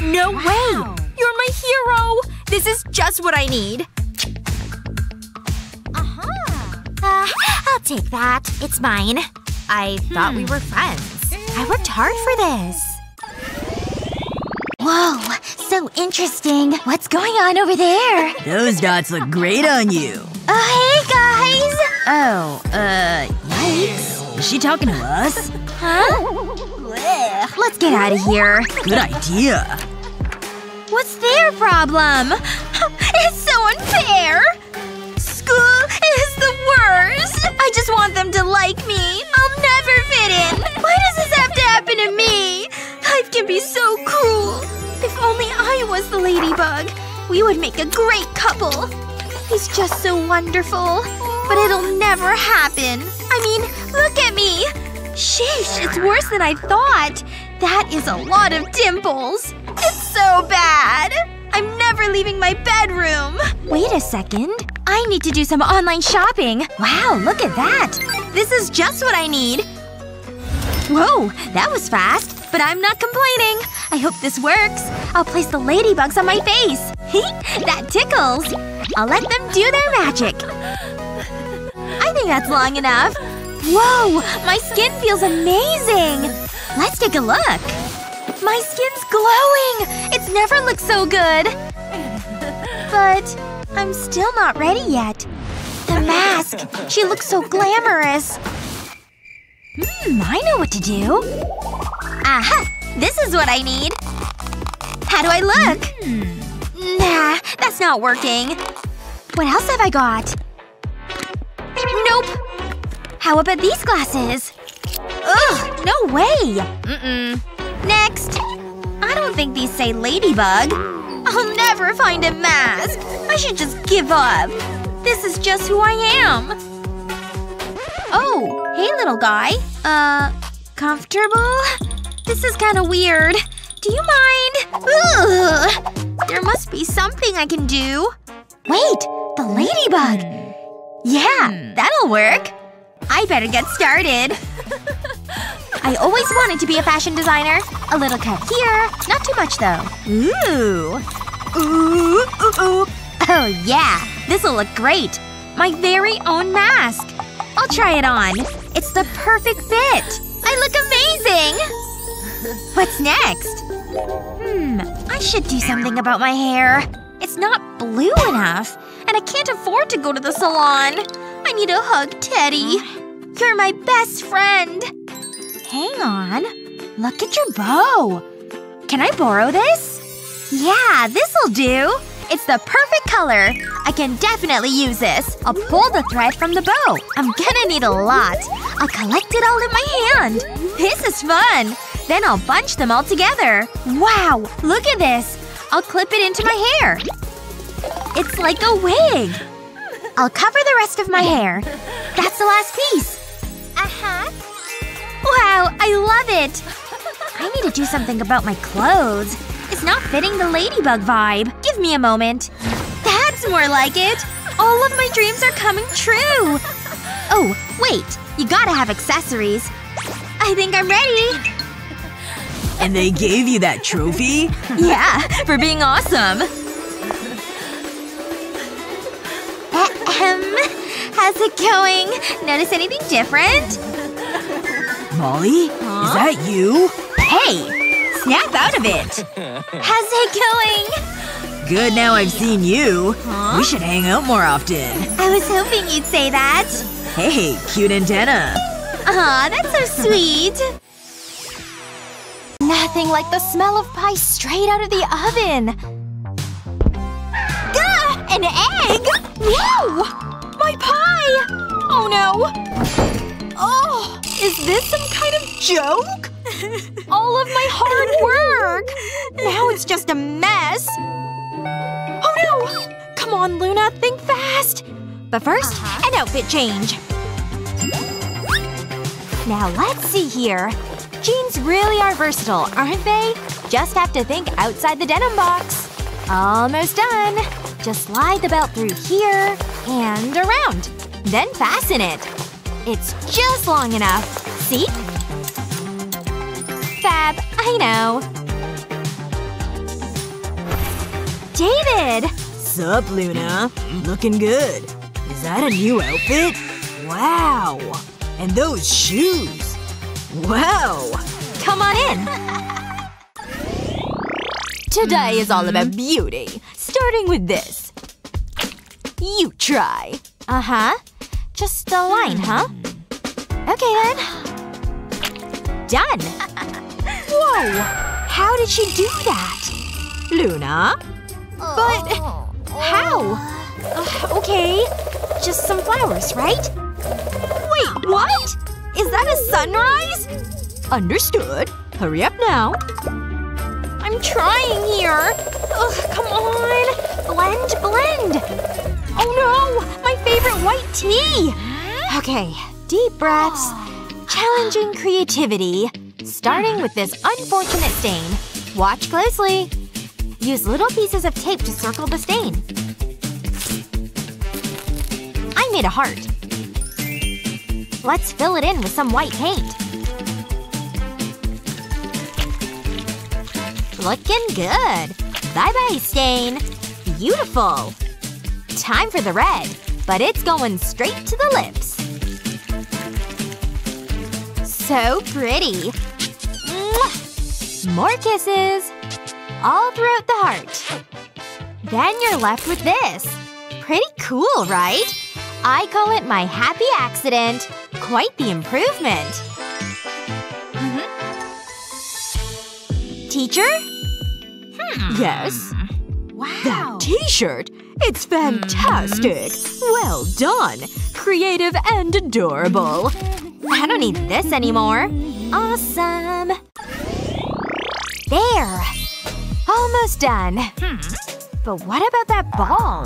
No way! You're my hero! This is just what I need. Uh huh. I'll take that. It's mine. I thought we were friends. I worked hard for this. Whoa, so interesting. What's going on over there? Those dots look great on you. Oh, hey, guys! Oh, uh, yikes. Is she talking to us? Huh? Let's get out of here. Good idea. What's their problem? <laughs> It's so unfair! Worst! I just want them to like me. I'll never fit in. Why does this have to happen to me? Life can be so cruel. If only I was the ladybug. We would make a great couple. He's just so wonderful. But it'll never happen. I mean, look at me! Sheesh, it's worse than I thought. That is a lot of dimples. It's so bad. I'm never leaving my bedroom. Wait a second. I need to do some online shopping. Wow, look at that. This is just what I need. Whoa, that was fast. But I'm not complaining. I hope this works. I'll place the ladybugs on my face. <laughs> that tickles. I'll let them do their magic. I think that's long enough. Whoa! My skin feels amazing! Let's take a look. My skin's glowing! It's never looked so good! But I'm still not ready yet. The mask! She looks so glamorous. Hmm, I know what to do. Aha! This is what I need. How do I look? Hmm. Nah, that's not working. What else have I got? Nope. How about these glasses? Ugh, no way! Mm-mm. Next. I don't think these say ladybug. I'll never find a mask. I should just give up. This is just who I am. Oh, hey little guy. Uh, comfortable? This is kinda weird. Do you mind? Ugh. There must be something I can do. Wait! The ladybug! Yeah, that'll work. I better get started. <laughs> I always wanted to be a fashion designer. A little cut here. Not too much, though. Ooh. Ooh, ooh, ooh. Oh, yeah. This'll look great. My very own mask. I'll try it on. It's the perfect fit. I look amazing! <laughs> What's next? Hmm. I should do something about my hair. It's not blue enough. And I can't afford to go to the salon. I need a hug, Teddy. You're my best friend. Hang on. Look at your bow. Can I borrow this? Yeah, this'll do. It's the perfect color. I can definitely use this. I'll pull the thread from the bow. I'm gonna need a lot. I'll collect it all in my hand. This is fun. Then I'll bunch them all together. Wow! Look at this! I'll clip it into my hair. It's like a wig. I'll cover the rest of my hair. That's the last piece. Uh-huh. Wow, I love it! I need to do something about my clothes. It's not fitting the ladybug vibe. Give me a moment. That's more like it! All of my dreams are coming true! Oh, wait. You gotta have accessories. I think I'm ready. And they gave you that trophy? Yeah, for being awesome. Ahem. How's it going? Notice anything different? Molly? Is that you? Hey! Snap out of it! <laughs> How's it going? Good now I've seen you. We should hang out more often. I was hoping you'd say that. Hey, cute antenna. Aw, that's so sweet. Nothing like the smell of pie straight out of the oven. Gah! An egg? Whoa! My pie! Oh no. Oh, is this some kind of joke? <laughs> All of my hard work! Now it's just a mess. Oh no! Come on, Luna, think fast! But 1st uh-huh. an outfit change. Now let's see here. Jeans really are versatile, aren't they? Just have to think outside the denim box. Almost done. Just slide the belt through here and around. Then fasten it. It's just long enough. See? Fab. I know. David! Sup, Luna? Looking good. Is that a new outfit? Wow. And those shoes. Wow. Come on in. Today is all about beauty. Starting with this. You try. Uh-huh. Just a line, huh? Okay then. Done. Whoa! How did she do that? Luna? But… how? Ugh, okay. Just some flowers, right? Wait, what? Is that a sunrise? Understood. Hurry up now. I'm trying here. Ugh, come on. Blend, blend. Oh no! My favorite tea! Okay. Deep breaths. Challenging creativity. Starting with this unfortunate stain. Watch closely. Use little pieces of tape to circle the stain. I made a heart. Let's fill it in with some white paint. Looking good. Bye-bye, stain. Beautiful. Time for the red. But it's going straight to the lips. So pretty. Mwah! More kisses. All throughout the heart. Then you're left with this. Pretty cool, right? I call it my happy accident. Quite the improvement. Mhm. Teacher? Yes? Wow. That t-shirt! It's fantastic! Well done! Creative and adorable. I don't need this anymore. Awesome. There. Almost done. But what about that ball?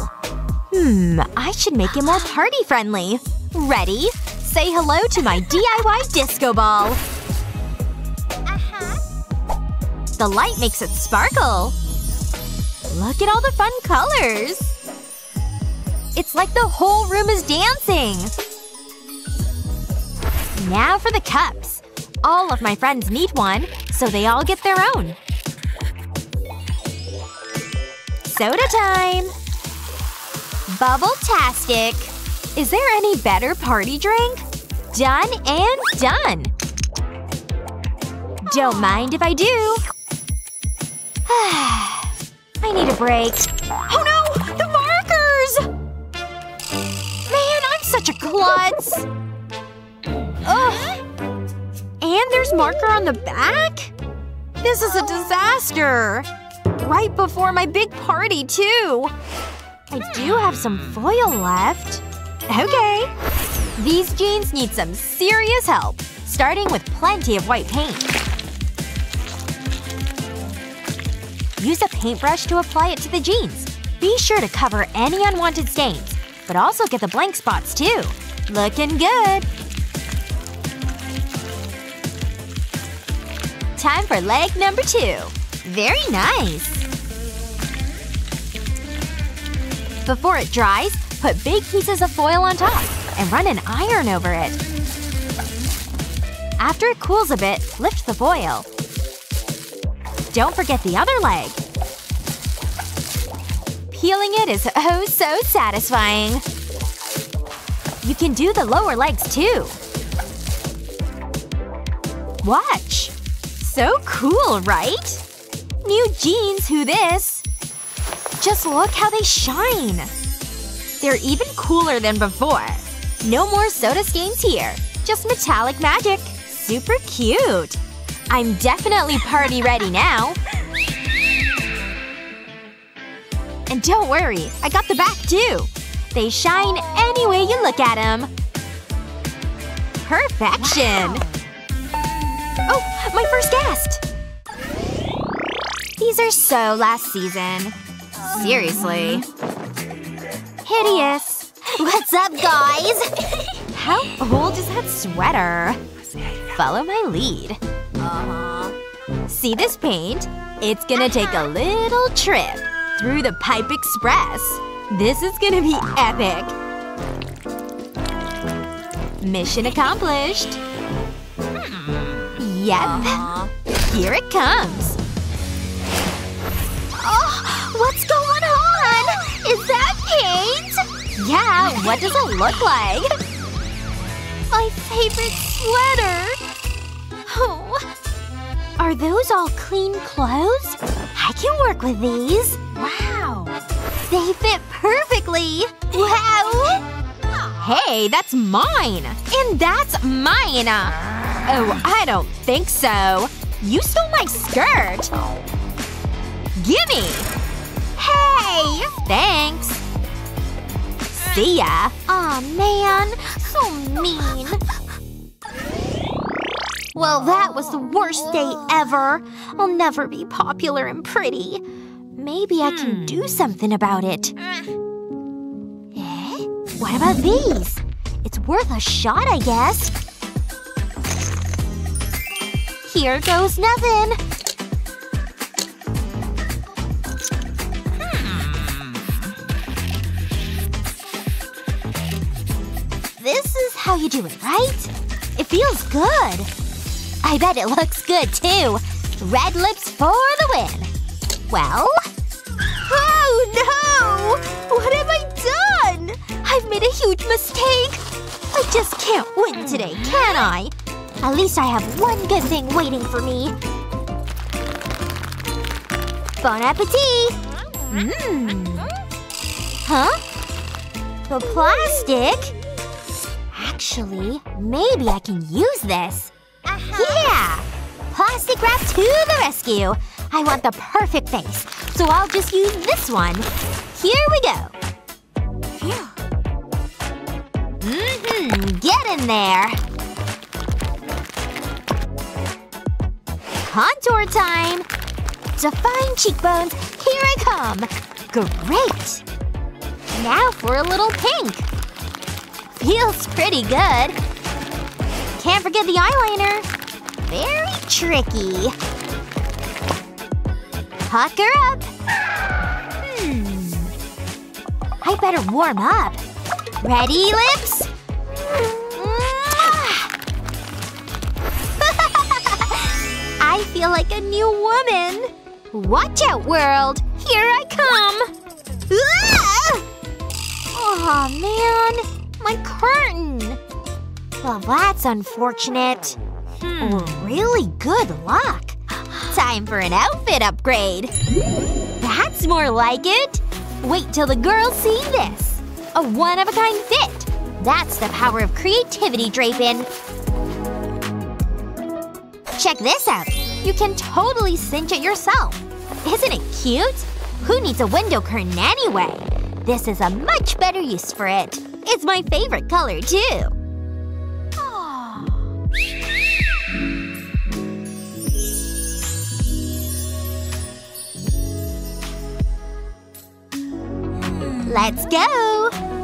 Hmm, I should make it more party-friendly. Ready? Say hello to my DIY disco ball. Uh-huh. The light makes it sparkle. Look at all the fun colors. It's like the whole room is dancing. Now for the cups. All of my friends need one, so they all get their own. Soda time! Bubble-tastic! Is there any better party drink? Done and done! Don't mind if I do. <sighs> I need a break. Oh no! Such a klutz! Ugh. And there's marker on the back? This is a disaster. Right before my big party, too. I do have some foil left. Okay. These jeans need some serious help. Starting with plenty of white paint. Use a paintbrush to apply it to the jeans. Be sure to cover any unwanted stains. But also get the blank spots too. Looking good. Time for leg number two. Very nice. Before it dries, put big pieces of foil on top and run an iron over it. After it cools a bit, lift the foil. Don't forget the other leg. Peeling it is oh so satisfying. You can do the lower legs too. Watch. So cool, right? New jeans, who this? Just look how they shine. They're even cooler than before. No more soda stains here. Just metallic magic. Super cute. I'm definitely party ready now. And don't worry, I got the back too. They shine any way you look at them. Perfection! Oh, my first guest! These are so last season. Seriously. Hideous. What's up, guys? How old is that sweater? Follow my lead. Uh-huh. See this paint? It's gonna take a little trip through the Pipe Express. This is gonna be epic. Mission accomplished. Yep. Here it comes. Oh, what's going on? Is that paint? Yeah, what does it look like? My favorite sweater. Oh. Are those all clean clothes? I can work with these. Wow. They fit perfectly. Wow. Hey, that's mine! And that's mine! Oh, I don't think so. You stole my skirt! Gimme! Hey! Thanks! See ya! Aw, man. So mean. Well, that was the worst day ever. I'll never be popular and pretty. Maybe I can do hmm. something about it. Eh? eh? What about these? It's worth a shot, I guess. Here goes nothing. Hmm. This is how you do it, right? It feels good. I bet it looks good, too. Red lips for the win. Well? Oh, no! What have I done? I've made a huge mistake. I just can't win today, can I? At least I have one good thing waiting for me. Bon appetit! Mmm. Huh? The plastic? Actually, maybe I can use this. Yeah! Plastic wrap to the rescue! I want the perfect face, so I'll just use this one. Here we go. Mm-hmm. Get in there. Contour time! Define cheekbones. Here I come. Great! Now for a little pink. Feels pretty good. Can't forget the eyeliner. Very tricky. Pucker up. Hmm. I better warm up. Ready, lips? <laughs> I feel like a new woman. Watch out, world. Here I come. Ah! Oh, man. My curtain. Well, that's unfortunate. Hmm. Well, really good luck. Time for an outfit upgrade. That's more like it. Wait till the girls see this. A one-of-a-kind fit. That's the power of creativity, Drapin. Check this out. You can totally cinch it yourself. Isn't it cute? Who needs a window curtain anyway? This is a much better use for it. It's my favorite color, too. Let's go!